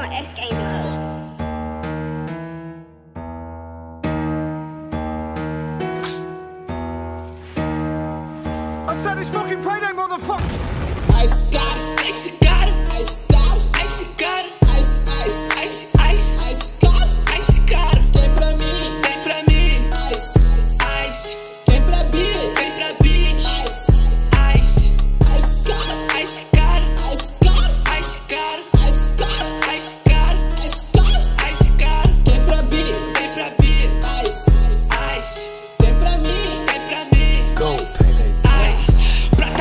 play my X games with her. I said it's fucking payday, motherfucker! Ice got it, ice got it, ice got it, ice got it,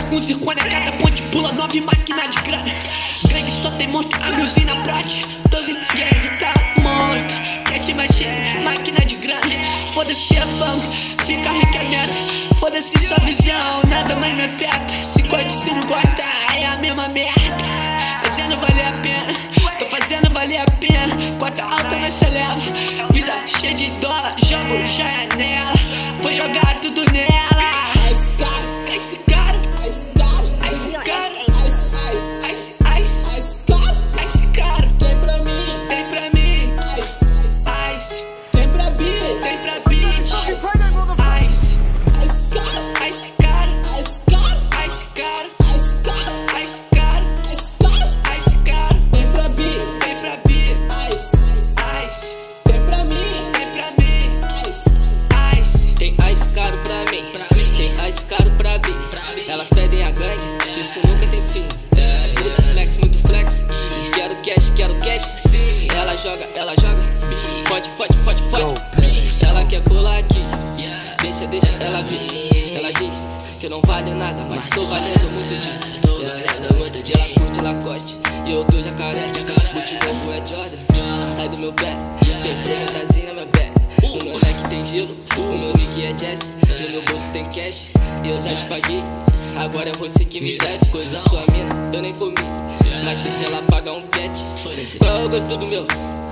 Prata com zircônia, cada ponte pula nove máquinas de grana. Gangue só tem monstro, a usina prate. Doze gangue tá monstro. Cash machine, máquina de grana. Foda-se, chefão, fica rico é meta. Foda-se sua visão, nada mais me afeta. Se gosta, se não gosta, é a mesma merda. Fazendo valer a pena, tô fazendo valer a pena. Cota alta nós celebra. Vida cheia de dólar, jogo já é nela. Vou jogar tudo nela. Nunca tem fim. É, flex, muito flex. Quero cash, quero cash. Ela joga, ela joga. Fode, fode, fode, fode. Ela quer colar aqui. Deixa, deixa ela vir. Ela diz que eu não vale nada, mas tô valendo muito disso. Ela curte Lacoste e eu tô jacaré. Multiverso é Jordan, sai do meu pé. Tem prometazinha na minha pé. No meu neck tem gelo, o meu nick é Jess. No meu bolso tem cash, e eu já te paguei. Agora é você que me deve. Coisa sua mina, eu nem comi. Mas deixa ela pagar um pet. Qual é o gosto do meu?